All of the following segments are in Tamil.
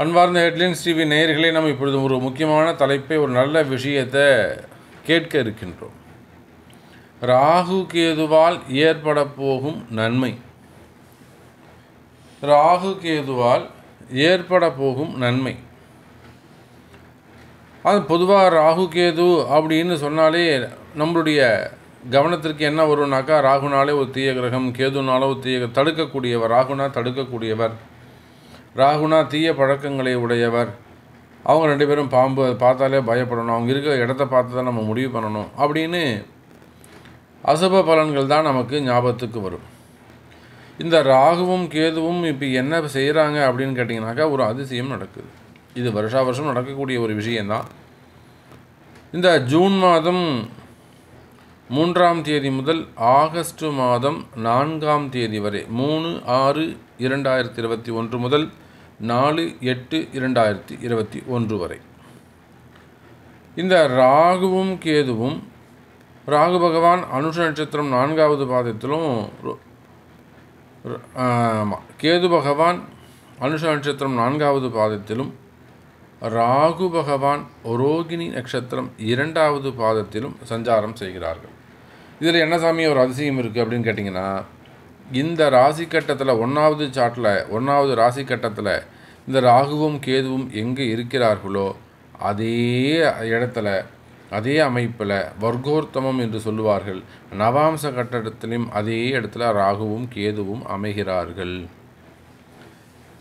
அன்பார்ந்த ஹெட்லைன்ஸ் டிவி நேயர்களே நம்ம இப்பொழுது ஒரு முக்கியமான தலைப்பை ஒரு நல்ல விஷயத்தை கேட்க இருக்கின்றோம். ராகு கேதுவால் ஏற்பட போகும் நன்மை. ராகு கேதுவால் ஏற்பட போகும் நன்மை. அது பொதுவாக ராகு கேது அப்படின்னு சொன்னாலே நம்மளுடைய கவனத்திற்கு என்ன வரும்னாக்கா ராகுனாலே ஒரு தீய கிரகம் கேதுனாலே ஒரு தீய தடுக்கக்கூடியவர் ராகுனா தடுக்கக்கூடியவர். ராகுனா தீய பழக்கங்களை உடையவர். அவங்க ரெண்டு பேரும் பாம்பு அதை பார்த்தாலே பயப்படணும். அவங்க இருக்கிற இடத்த பார்த்து தான் நம்ம முடிவு பண்ணணும். அப்படின்னு அசுப பலன்கள் தான் நமக்கு ஞாபகத்துக்கு வரும். இந்த ராகுவும் கேதுவும் இப்போ என்ன செய்கிறாங்க அப்படின்னு கேட்டிங்கனாக்கா ஒரு அதிசயம் நடக்குது. இது வருஷா வருஷம் நடக்கக்கூடிய ஒரு விஷயந்தான் இந்த ஜூன் மாதம் மூன்றாம் தேதி முதல் ஆகஸ்ட் மாதம் நான்காம் தேதி வரை மூணு ஆறு இரண்டாயிரத்தி இருபத்தி ஒன்று முதல் நாலு எட்டு இரண்டாயிரத்தி இருபத்தி ஒன்று வரை. இந்த ராகுவும் கேதுவும் ராகு பகவான் அனுஷ நட்சத்திரம் நான்காவது பாதத்திலும் ஆமாம் கேது பகவான் அனுஷ நட்சத்திரம் நான்காவது பாதத்திலும் ராகு பகவான் ரோகிணி நட்சத்திரம் இரண்டாவது பாதத்திலும் சஞ்சாரம் செய்கிறார்கள். இதில் என்ன சாமி ஒரு அதிசயம் இருக்குது அப்படின்னு கேட்டிங்கன்னா இந்த ராசி கட்டத்தில் ஒன்றாவது சாட்டில் ஒன்றாவது ராசி கட்டத்தில் இந்த ராகுவும் கேதுவும் எங்கே இருக்கிறார்களோ அதே இடத்துல அதே அமைப்பில் வர்க்கோர்த்தமம் என்று சொல்லுவார்கள். நவாம்ச கட்டடத்திலும் அதே இடத்துல ராகுவும் கேதுவும் அமைகிறார்கள்.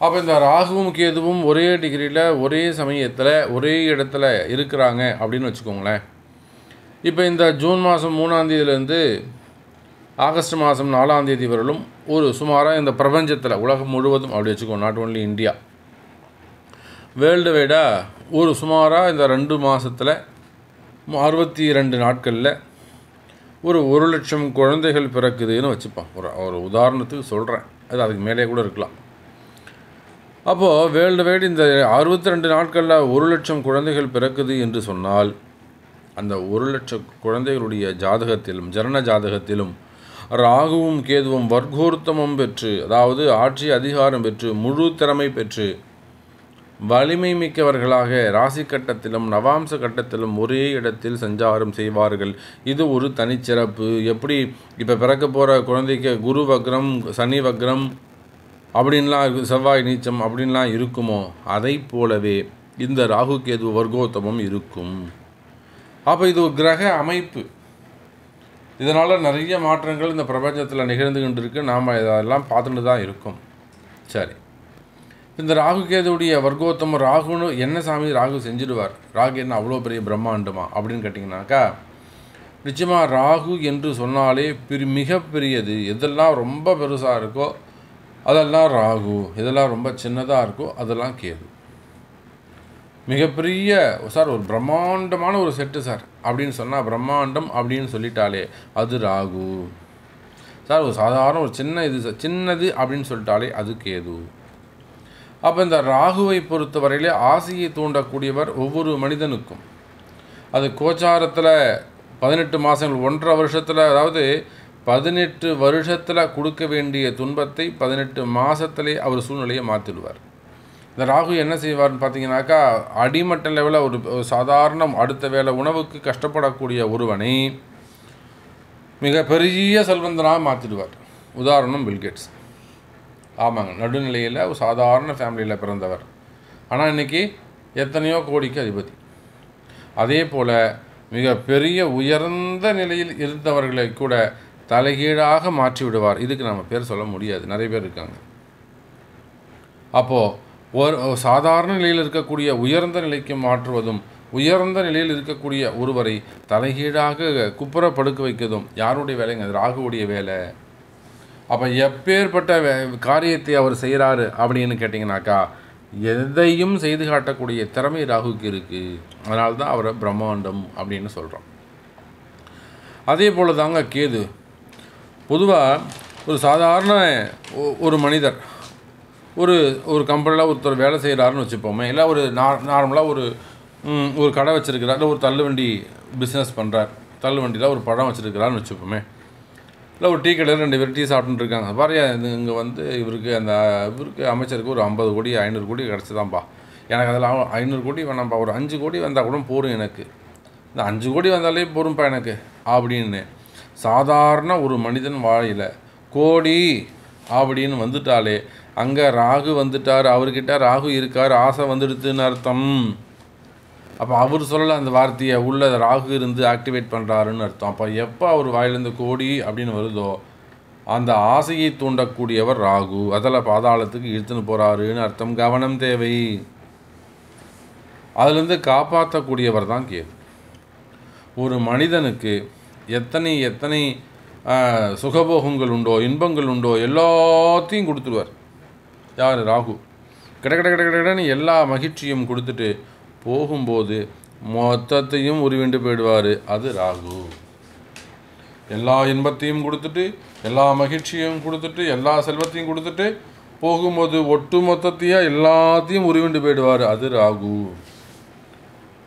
அப்போ இந்த ராகுவும் கேதுவும் ஒரே டிகிரியில் ஒரே சமயத்தில் ஒரே இடத்துல இருக்கிறாங்க அப்படின்னு வச்சுக்கோங்களேன். இப்போ இந்த ஜூன் மாதம் மூணாந்தேதியிலேருந்து ஆகஸ்ட் மாதம் நாலாந்தேதி வரலும் ஒரு சுமாராக இந்த பிரபஞ்சத்தில் உலகம் முழுவதும் அப்படி வச்சுக்கோங்க நாட் ஓன்லி இந்தியா வேர்ல்டு வைடாக ஒரு சுமாராக இந்த ரெண்டு மாதத்தில் அறுபத்தி ரெண்டு நாட்களில் ஒரு ஒரு லட்சம் குழந்தைகள் பிறக்குதுன்னு வச்சுப்பான். ஒரு ஒரு உதாரணத்துக்கு சொல்கிறேன் அது அதுக்கு மேலே கூட இருக்கலாம். அப்போது வேர்ல்டு வைடு இந்த அறுபத்தி ரெண்டு நாட்களில் ஒரு லட்சம் குழந்தைகள் பிறக்குது என்று சொன்னால் அந்த ஒரு லட்சம் குழந்தைகளுடைய ஜாதகத்திலும் ஜனன ஜாதகத்திலும் ராகுவும் கேதுவும் வர்க்கோர்த்தமம் பெற்று அதாவது ஆட்சி அதிகாரம் பெற்று முழு திறமை பெற்று வலிமை மிக்கவர்களாக ராசி கட்டத்திலும் நவாம்ச கட்டத்திலும் ஒரே இடத்தில் சஞ்சாரம் செய்வார்கள். இது ஒரு தனிச்சிறப்பு. எப்படி இப்போ பிறக்க போகிற குழந்தைக்கு குரு வக்ரம் சனி வக்ரம் அப்படின்லாம் இருக்கு செவ்வாய் நீச்சம் அப்படின்லாம் இருக்குமோ? அதை போலவே இந்த ராகு கேது வர்க்கோத்தமம் இருக்கும். அப்போ இது ஒரு கிரக அமைப்பு. இதனால் நிறைய மாற்றங்கள் இந்த பிரபஞ்சத்தில் நிகழ்ந்துகிட்டு இருக்கு. நாம் இதெல்லாம் பார்த்துட்டு தான் இருக்கோம். சரி. இந்த ராகு கேதுடைய வர்க்கோத்தம ராகுன்னு என்ன சாமி ராகு செஞ்சிடுவார்? ராகு என்ன அவ்வளோ பெரிய பிரம்மாண்டமா அப்படின்னு கேட்டிங்கனாக்கா நிச்சயமாக ராகு என்று சொன்னாலே பெரு மிகப்பெரியது. எதெல்லாம் ரொம்ப பெருசாக இருக்கோ அதெல்லாம் ராகு. இதெல்லாம் ரொம்ப சின்னதாக இருக்கோ அதெல்லாம் கேது. மிகப்பெரிய சார் ஒரு பிரம்மாண்டமான ஒரு செட்டு சார். அப்படின்னு சொன்னால் பிரம்மாண்டம் அப்படின்னு சொல்லிட்டாலே அது ராகு. சார் ஒரு சாதாரண ஒரு சின்ன இது சார் சின்னது அப்படின்னு சொல்லிட்டாலே அது கேது. அப்போ இந்த ராகுவை பொறுத்தவரையிலே ஆசையை தூண்டக்கூடியவர் ஒவ்வொரு மனிதனுக்கும். அது கோச்சாரத்தில் பதினெட்டு மாதங்கள் ஒன்றரை வருஷத்தில் அதாவது பதினெட்டு வருஷத்தில் கொடுக்க வேண்டிய துன்பத்தை பதினெட்டு மாதத்திலே அவர் சூழ்நிலையை மாற்றிடுவார் இந்த ராகு என்ன செய்வார்னு பார்த்தீங்கன்னாக்கா அடிமட்ட லெவலில் ஒரு சாதாரண அடுத்த வேலை உணவுக்கு கஷ்டப்படக்கூடிய ஒருவனை மிக பெரிய செல்வந்தனாக மாற்றிடுவார் உதாரணம் பில்கேட்ஸ் ஆமாங்க. நடுநிலையில் ஒரு சாதாரண ஃபேமிலியில் பிறந்தவர். ஆனால் இன்றைக்கி எத்தனையோ கோடிக்கு அதிபதி. அதே போல் மிக பெரிய உயர்ந்த நிலையில் இருந்தவர்களை கூட தலைகீழாக மாற்றி விடுவார். இதுக்கு நம்ம பேர் சொல்ல முடியாது. நிறைய பேர் இருக்காங்க. அப்போது ஒரு சாதாரண நிலையில் இருக்கக்கூடிய உயர்ந்த நிலைக்கு மாற்றுவதும் உயர்ந்த நிலையில் இருக்கக்கூடிய ஒருவரை தலைகீழாக குப்புற படுக்க வைக்கிறதும் யாருடைய வேலைங்க? ராகுவுடைய வேலை. அப்போ எப்பேற்பட்ட காரியத்தை அவர் செய்கிறாரு அப்படின்னு கேட்டிங்கனாக்கா எதையும் செய்து காட்டக்கூடிய திறமை ராகுக்கு இருக்குது அதனால தான் அவரை பிரம்மாண்டம் அப்படின்னு சொல்கிறோம் அதே போல் தாங்க கேது. பொதுவாக ஒரு சாதாரண ஒரு மனிதர் ஒரு ஒரு கம்பெனியில் ஒருத்தர் வேலை செய்கிறாருன்னு வச்சுப்போமே இல்லை ஒரு நார்மலாக ஒரு ஒரு கடை வச்சுருக்கிறார் இல்லை ஒரு தள்ளுவண்டி பிஸ்னஸ் பண்ணுறார் தள்ளுவண்டியில் ஒரு பழம் வச்சுருக்கிறாருன்னு வச்சுப்போமே இல்லை ஒரு டீ கடையில் ரெண்டு பேர் டீ சாப்பிட்டுட்டு இருக்காங்க. பாரு இது இங்கே வந்து இவருக்கு அந்த இவருக்கு அமைச்சருக்கு ஒரு ஐம்பது கோடி ஐநூறு கோடி கிடச்சிதான்ப்பா எனக்கு அதில் ஐநூறு கோடி வேணாம்ப்பா ஒரு அஞ்சு கோடி வந்தால் கூட போரும் எனக்கு. இந்த அஞ்சு கோடி வந்தாலே போரும்ப்பா எனக்கு அப்படின்னு. சாதாரண ஒரு மனிதன் வாழையில் கோடி அப்படின்னு வந்துட்டாலே அங்கே ராகு வந்துட்டார் அவர்கிட்ட ராகு இருக்கார் ஆசை வந்துடுதுன்னு அர்த்தம். அப்போ அவர் சொல்லலை அந்த வார்த்தையை உள்ள ராகு இருந்து ஆக்டிவேட் பண்ணுறாருன்னு அர்த்தம். அப்போ எப்போ அவர் வாயிலிருந்து கோடி அப்படின்னு வருதோ அந்த ஆசையை தூண்டக்கூடியவர் ராகு. அதில் பாதாளத்துக்கு இழுத்துன்னு போகிறாருன்னு அர்த்தம். கவனம் தேவை. அதுலேருந்து காப்பாற்றக்கூடியவர் தான் கேது. ஒரு மனிதனுக்கு எத்தனை எத்தனை சுகபோகங்கள் உண்டோ இன்பங்கள் உண்டோ எல்லாத்தையும் கொடுத்துருவார். யார்? ராகு. கிட கிட கிட கிடன்னு எல்லா மகிழ்ச்சியும் கொடுத்துட்டு போகும்போது மொத்தத்தையும் உருவிண்டு போயிடுவார். அது ராகு. எல்லா இன்பத்தையும் கொடுத்துட்டு எல்லா மகிழ்ச்சியும் கொடுத்துட்டு எல்லா செல்வத்தையும் கொடுத்துட்டு போகும்போது ஒட்டு மொத்தத்தையும் எல்லாத்தையும் உருவிண்டு போயிடுவார். அது ராகு.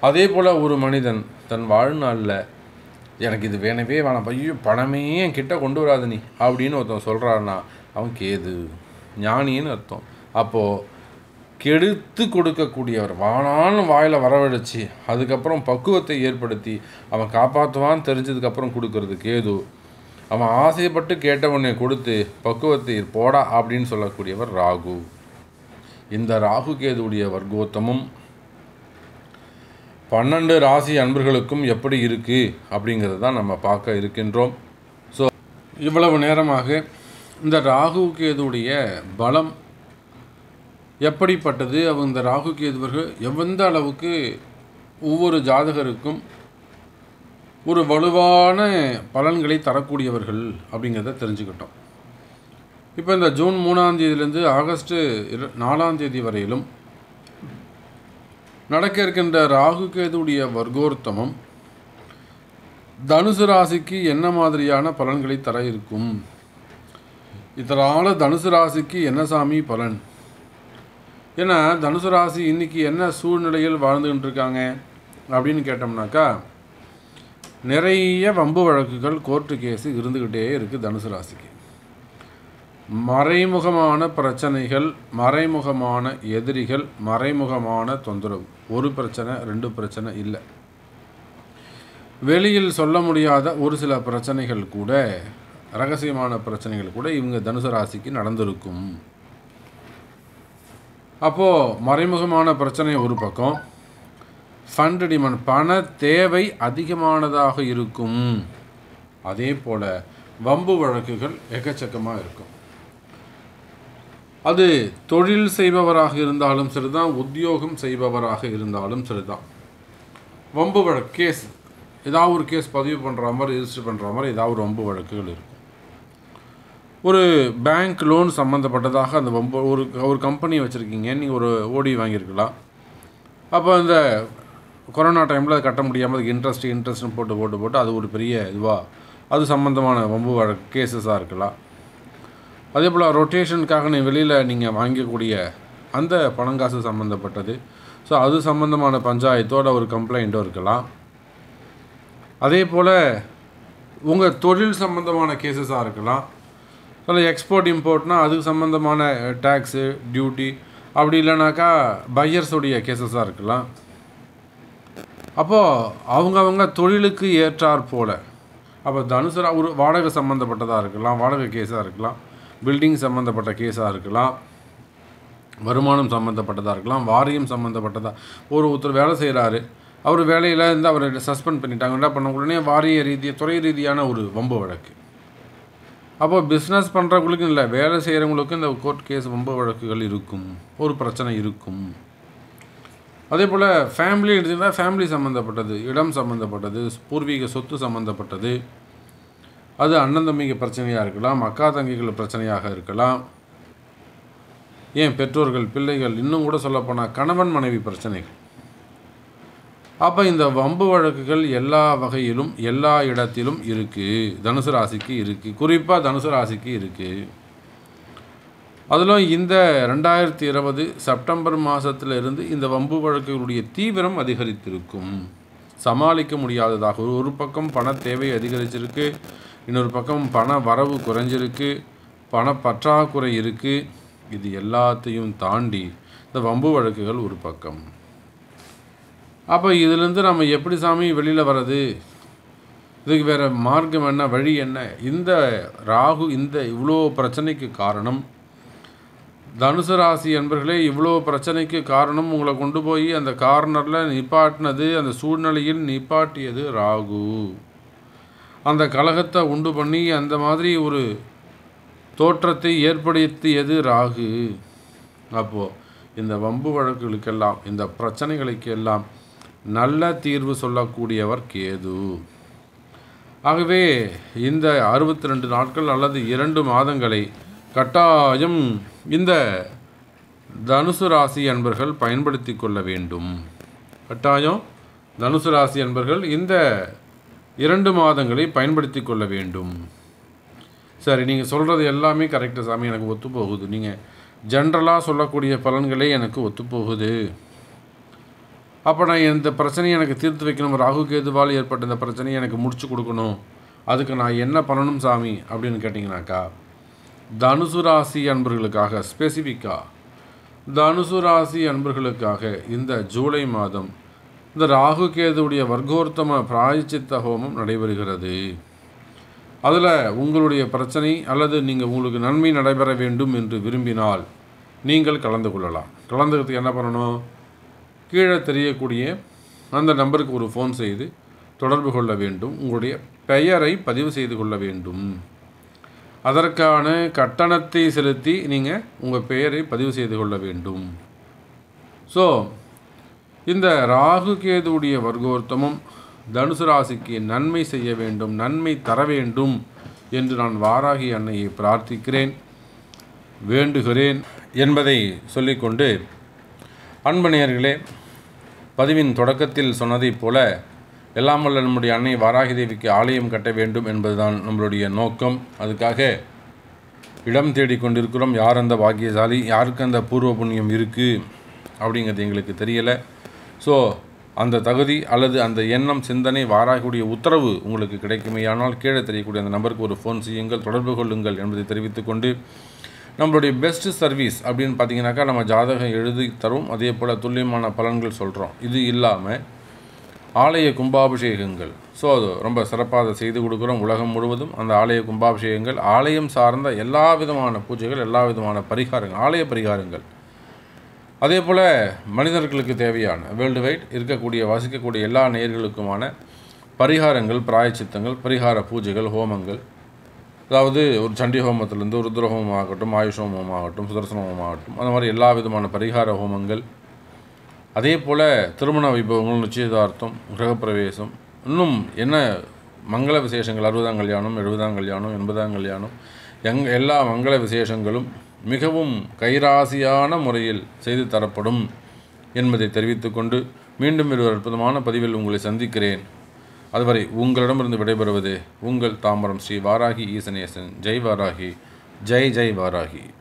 அதே போல் ஒரு மனிதன் தன் வாழ்நாளில் எனக்கு இது வேணவே வேணாம். ஐயோ பணமே என் கிட்ட கொண்டு வராது நீ. அப்படின்னு ஒருத்தன் சொல்கிறான்னா அவன் கேது. ஞானின்னு அர்த்தம். அப்போது கெடுத்து கொடுக்கக்கூடியவர். வானான்னு வாயில் வரவழைச்சி அதுக்கப்புறம் பக்குவத்தை ஏற்படுத்தி அவன் காப்பாற்றுவான்னு தெரிஞ்சதுக்கப்புறம் கொடுக்கறது கேது. அவன் ஆசைப்பட்டு கேட்டவனை கொடுத்து பக்குவத்தை போடா அப்படின்னு சொல்லக்கூடியவர் ராகு. இந்த ராகு கேதுவுடைய வர்க்கோத்தமும் பன்னெண்டு ராசி அன்பர்களுக்கும் எப்படி இருக்குது அப்படிங்கிறது தான் நம்ம பார்க்க இருக்கின்றோம். ஸோ இவ்வளவு நேரமாக இந்த ராகு கேதுவுடைய பலம் எப்படிப்பட்டது? அவங்க இந்த ராகு கேதுவர்கள் எவ்வந்த அளவுக்கு ஒவ்வொரு ஜாதகருக்கும் ஒரு வலுவான பலன்களை தரக்கூடியவர்கள் அப்படிங்கிறத தெரிஞ்சுக்கிட்டோம். இப்போ இந்த ஜூன் மூணாம் தேதியிலேருந்து ஆகஸ்ட் இரு நாலாம் தேதி வரையிலும் நடக்க இருக்கின்ற ராகு கேதுவுடைய வர்க்கோர்த்தமம் தனுசு ராசிக்கு என்ன மாதிரியான பலன்களை தர இருக்கும்? இதனால் தனுசு ராசிக்கு என்ன சாமி பலன்? ஏன்னா தனுசு ராசி இன்னைக்கு என்ன சூழ்நிலையில் வாழ்ந்துகிட்டு இருக்காங்க அப்படின்னு கேட்டோம்னாக்கா நிறைய வம்பு வழக்குகள் கோர்ட்டு கேஸு இருந்துக்கிட்டே இருக்குது தனுசு ராசிக்கு. மறைமுகமான பிரச்சனைகள் மறைமுகமான எதிரிகள் மறைமுகமான தொந்தரவு. ஒரு பிரச்சனை ரெண்டு பிரச்சனை இல்லை. வெளியில் சொல்ல முடியாத ஒரு சில பிரச்சனைகள் கூட ரகசியமான பிரச்சனைகள் கூட இவங்க தனுசு ராசிக்கு நடந்திருக்கும். அப்போது மறைமுகமான பிரச்சனை ஒரு பக்கம். ஃபண்ட் டிமாண்ட் பண தேவை அதிகமானதாக இருக்கும். அதே போல் வம்பு வழக்குகள் எக்கச்சக்கமாக இருக்கும். அது தொழில் செய்பவராக இருந்தாலும் சரிதான் உத்தியோகம் செய்பவராக இருந்தாலும் சரிதான். வம்பு வழக்கு கேஸ் ஏதாவது ஒரு கேஸ் பதிவு பண்ணுற மாதிரி ரிஜிஸ்டர் பண்ணுற மாதிரி ஏதாவது ஒரு வம்பு வழக்குகள் இருக்கும். ஒரு பேங்க் லோன் சம்மந்தப்பட்டதாக அந்த ஒரு ஒரு கம்பெனி வச்சுருக்கீங்க நீங்கள் ஒரு ஓடி வாங்கியிருக்கலாம். அப்போ அந்த கொரோனா டைமில் அது கட்ட முடியாமல் அதுக்கு இன்ட்ரெஸ்ட் இன்ட்ரெஸ்ட்னு போட்டு போட்டு போட்டு அது ஒரு பெரிய இதுவாக அது சம்மந்தமான வம்பு வழக்கு கேசஸாக இருக்கலாம். அதே போல் ரொட்டேஷனுக்காக நீ வெளியில் நீங்கள் வாங்கக்கூடிய அந்த பணங்காசு சம்மந்தப்பட்டது ஸோ அது சம்மந்தமான பஞ்சாயத்தோட ஒரு கம்ப்ளைண்ட்டும் இருக்கலாம். அதே போல் உங்கள் தொழில் சம்மந்தமான கேசஸாக இருக்கலாம். அதில் எக்ஸ்போர்ட் இம்போர்ட்னா அதுக்கு சம்மந்தமான டேக்ஸு டியூட்டி அப்படி இல்லைனாக்கா பையர்ஸுடைய கேசஸாக இருக்கலாம். அப்போது அவங்கவுங்க தொழிலுக்கு ஏற்றார் போல் அப்போ தனுசு ஒரு வாடகை சம்மந்தப்பட்டதாக இருக்கலாம் வாடகை கேஸாக இருக்கலாம் பில்டிங் சம்மந்தப்பட்ட கேஸாக இருக்கலாம் வருமானம் சம்மந்தப்பட்டதாக இருக்கலாம் வாரியம் சம்மந்தப்பட்டதாக ஒரு ஒருத்தர் வேலை செய்கிறாரு அவர் வேலையில் இருந்து அவரை சஸ்பெண்ட் பண்ணிட்டாங்க என்ன பண்ண உடனே வாரிய ரீதியாக துறை ரீதியான ஒரு வம்பு வழக்கு. அப்போ பிஸ்னஸ் பண்ணுறவங்களுக்கும் இல்லை வேலை செய்கிறவங்களுக்கும் இந்த கோர்ட் கேஸ் ரொம்ப வழக்குகள் இருக்கும். ஒரு பிரச்சனை இருக்கும். அதே போல் ஃபேமிலி எடுத்திங்கன்னா ஃபேமிலி சம்மந்தப்பட்டது இடம் சம்மந்தப்பட்டது பூர்வீக சொத்து சம்மந்தப்பட்டது அது அண்ணன் தம்பிங்க பிரச்சனையாக இருக்கலாம் அக்கா தங்கிகள் பிரச்சனையாக இருக்கலாம். ஏன் பெற்றோர்கள் பிள்ளைகள் இன்னும் கூட சொல்லப்போனால் கணவன் மனைவி பிரச்சனைகள். அப்போ இந்த வம்பு வழக்குகள் எல்லா வகையிலும் எல்லா இடத்திலும் இருக்குது தனுசு ராசிக்கு இருக்குது குறிப்பாக தனுசு ராசிக்கு இருக்குது அதிலும் இந்த ரெண்டாயிரத்தி இருபது செப்டம்பர் மாதத்துல இருந்து இந்த வம்பு வழக்குகளுடைய தீவிரம் அதிகரித்திருக்கும். சமாளிக்க முடியாததாக. ஒரு ஒரு பக்கம் பண தேவை அதிகரிச்சிருக்கு. இன்னொரு பக்கம் பண வரவு குறைஞ்சிருக்கு. பண பற்றாக்குறை இருக்குது இது எல்லாத்தையும் தாண்டி இந்த வம்பு வழக்குகள் ஒரு பக்கம். அப்போ இதுலேருந்து நம்ம எப்படி சாமி வெளியில் வர்றது? இதுக்கு வேறு மார்க்கம் என்ன வழி என்ன? இந்த ராகு இந்த இவ்வளோ பிரச்சனைக்கு காரணம். தனுசு ராசி என்பர்களே இவ்வளோ பிரச்சனைக்கு காரணம் உங்களை கொண்டு போய் அந்த கார்னரில் நிப்பாட்டினது அந்த சூழ்நிலையில் நிப்பாட்டியது ராகு. அந்த கலகத்தை உண்டு பண்ணி அந்த மாதிரி ஒரு தோற்றத்தை ஏற்படுத்தியது ராகு. அப்போது இந்த வம்பு வழக்குகளுக்கெல்லாம் இந்த பிரச்சனைகளுக்கெல்லாம் நல்ல தீர்வு சொல்லக்கூடியவர் கேது. ஆகவே இந்த அறுபத்தி ரெண்டு நாட்கள் அல்லது இரண்டு மாதங்களை கட்டாயம் இந்த தனுசு ராசி அன்பர்கள் பயன்படுத்தி கொள்ள வேண்டும். கட்டாயம் தனுசு ராசி அன்பர்கள் இந்த இரண்டு மாதங்களை பயன்படுத்தி கொள்ள வேண்டும். சரி நீங்கள் சொல்கிறது எல்லாமே கரெக்டாக சாமி எனக்கு ஒத்து போகுது. நீங்கள் ஜென்ரலாக சொல்லக்கூடிய பலன்களே எனக்கு ஒத்து போகுது. அப்போ நான் இந்த பிரச்சனையை எனக்கு தீர்த்து வைக்கணும். ராகு கேதுவால் ஏற்பட்ட இந்த பிரச்சனையை எனக்கு முடிச்சு கொடுக்கணும். அதுக்கு நான் என்ன பண்ணணும் சாமி? அப்படின்னு கேட்டிங்கனாக்கா தனுசு ராசி அன்பர்களுக்காக ஸ்பெசிஃபிக்காக தனுசு ராசி அன்பர்களுக்காக இந்த ஜூலை மாதம் இந்த ராகு கேதுவுடைய வர்க்கோர்த்தம பிராயச்சித்த ஹோமம் நடைபெறுகிறது. அதில் உங்களுடைய பிரச்சனை அல்லது நீங்கள் உங்களுக்கு நன்மை நடைபெற வேண்டும் என்று விரும்பினால் நீங்கள் கலந்து கொள்ளலாம். கலந்துக்கிறதுக்கு என்ன பண்ணணும்? கீழே தெரியக்கூடிய அந்த நம்பருக்கு ஒரு ஃபோன் செய்து தொடர்பு கொள்ள வேண்டும். உங்களுடைய பெயரை பதிவு செய்து கொள்ள வேண்டும். அதற்கான கட்டணத்தை செலுத்தி நீங்கள் உங்கள் பெயரை பதிவு செய்து கொள்ள வேண்டும். ஸோ இந்த ராகு கேதுடைய வர்க்கோர்த்தமும் தனுசு ராசிக்கு நன்மை செய்ய வேண்டும் நன்மை தர வேண்டும் என்று நான் வாராகி அன்னையை பிரார்த்திக்கிறேன் வேண்டுகிறேன் என்பதை சொல்லிக்கொண்டு அன்பணியர்களே பதிவின் தொடக்கத்தில் சொன்னதைப் போல எல்லாம் வல்ல நம்முடைய அன்னை வாராகி தேவிக்கு ஆலயம் கட்ட வேண்டும் என்பதுதான் நம்மளுடைய நோக்கம். அதுக்காக இடம் தேடி கொண்டிருக்கிறோம். யார் அந்த பாக்கியசாலி? யாருக்கு அந்த பூர்வ புண்ணியம் இருக்குது அப்படிங்கிறது எங்களுக்கு தெரியலை. ஸோ அந்த தகுதி அல்லது அந்த எண்ணம் சிந்தனை வாராகக்கூடிய உத்தரவு உங்களுக்கு கிடைக்குமேயானால் கீழே தெரியக்கூடிய அந்த நம்பருக்கு ஒரு ஃபோன் செய்யுங்கள் தொடர்பு கொள்ளுங்கள் என்பதை தெரிவித்துக்கொண்டு நம்மளுடைய பெஸ்ட் சர்வீஸ் அப்படின்னு பார்த்தீங்கன்னாக்கா நம்ம ஜாதகம் எழுதி தரும். அதே போல் துல்லியமான பலன்கள் சொல்கிறோம் இது இல்லாமல் ஆலய கும்பாபிஷேகங்கள். ஸோ அது ரொம்ப சிறப்பாக அதை செய்து கொடுக்குறோம் உலகம் முழுவதும். அந்த ஆலய கும்பாபிஷேகங்கள் ஆலயம் சார்ந்த எல்லா விதமான பூஜைகள் எல்லா விதமான பரிகாரங்கள் ஆலய பரிகாரங்கள். அதே போல் மனிதர்களுக்கு தேவையான வேர்ல்டு வைட் இருக்கக்கூடிய வசிக்கக்கூடிய எல்லா நேர்களுக்குமான பரிகாரங்கள் பிராயச்சித்தங்கள் பரிகார பூஜைகள் ஹோமங்கள் அதாவது ஒரு சண்டி ஹோமத்திலேருந்து ருத்ர ஹோமம் ஆகட்டும் ஆயுஷ் ஹோமம் ஆகட்டும் சுதர்சன ஹோமம் ஆகட்டும் அந்த மாதிரி எல்லா விதமான பரிகார ஹோமங்கள். அதே போல் திருமண வைபவங்கள் நிச்சயதார்த்தம் கிரகப்பிரவேசம். இன்னும் என்ன மங்கள விசேஷங்கள்? அறுபதாம் கல்யாணம் எழுபதாம் கல்யாணம் எண்பதாம் கல்யாணம். எங் எல்லா மங்கள விசேஷங்களும் மிகவும் கைராசியான முறையில் செய்து தரப்படும் என்பதை தெரிவித்துக்கொண்டு மீண்டும் ஒரு அற்புதமான பதிவில் உங்களை சந்திக்கிறேன். அதுவரை உங்களிடமிருந்து விடைபெறுவது உங்கள் தாம்பரம் ஸ்ரீ வாராகி ஈசனேசன். ஜெய் வாராகி. ஜெய் ஜெய் வாராகி.